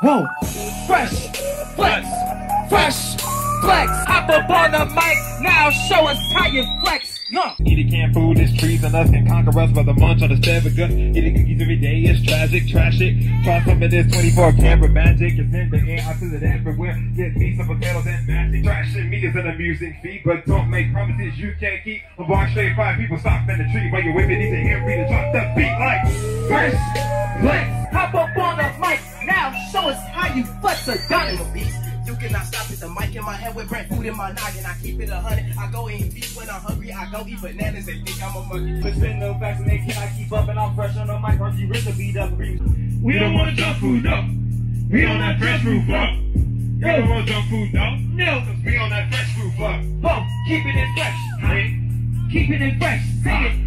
Whoa, fresh, flex, fresh, flex. Hop up on the mic, now show us how you flex. No. Eating canned food is treasonous, can conquer us by the munch on the stab gut. Eating cookies every day is tragic, trash it. Try some of this 24 camera magic. It's in the air, I feel it everywhere. Get me some potatoes and magic. Trashing me is an amusing feat, but don't make promises you can't keep. A bar straight five people stop in the tree while you're whipping these and me to drop the beat like fresh, flex. Us how you flex a. I'm a beast. You cannot stop it. The mic in my head with bread food in my noggin. I keep it a hundred. I go eat beef when I'm hungry. I go eat bananas. They think I'm a monkey. But spin no facts and they cannot keep up. And I'm fresh on the mic. Rusty Rich beat up. We don't want junk food though. We on that fresh food, fuck. We don't want junk food though. No, Cause we on that fresh food, fuck. whoa, keep it in fresh. Keep it in fresh. Say it.